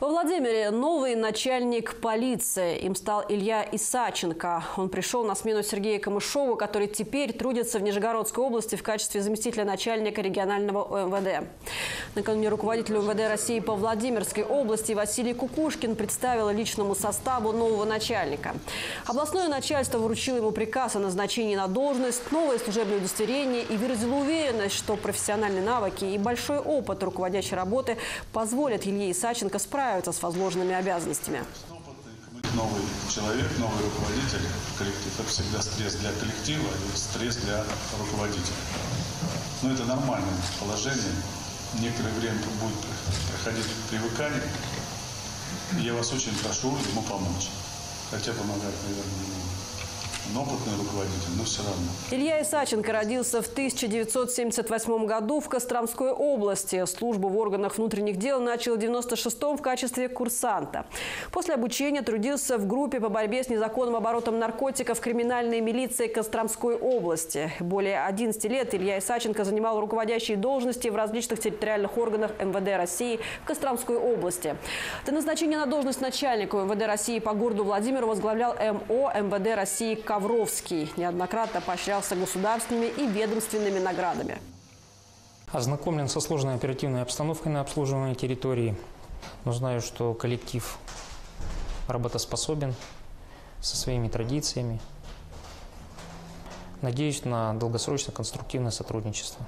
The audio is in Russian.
Во Владимире новый начальник полиции. Им стал Илья Исаченко. Он пришел на смену Сергея Камышову, который теперь трудится в Нижегородской области в качестве заместителя начальника регионального МВД. Накануне руководитель МВД России по Владимирской области Василий Кукушкин представил личному составу нового начальника. Областное начальство вручило ему приказ о назначении на должность, новое служебное удостоверение и выразило уверенность, что профессиональные навыки и большой опыт руководящей работы позволят Илье Исаченко справиться с возложенными обязанностями. Новый человек, новый руководитель, коллектив – это всегда стресс для коллектива и стресс для руководителя. Но это нормальное положение. Некоторое время будет проходить привыкание. Я вас очень прошу ему помочь. Хотя помогать, наверное, он опытный руководитель, но все равно. Илья Исаченко родился в 1978 году в Костромской области. Службу в органах внутренних дел начал в 96-м в качестве курсанта. После обучения трудился в группе по борьбе с незаконным оборотом наркотиков криминальной милиции Костромской области. Более 11 лет Илья Исаченко занимал руководящие должности в различных территориальных органах МВД России в Костромской области. До назначения на должность начальника МВД России по городу Владимиру возглавлял МО МВД России Ковровский. Неоднократно поощрялся государственными и ведомственными наградами. Ознакомлен со сложной оперативной обстановкой на обслуживаемой территории. Но знаю, что коллектив работоспособен со своими традициями. Надеюсь на долгосрочное конструктивное сотрудничество.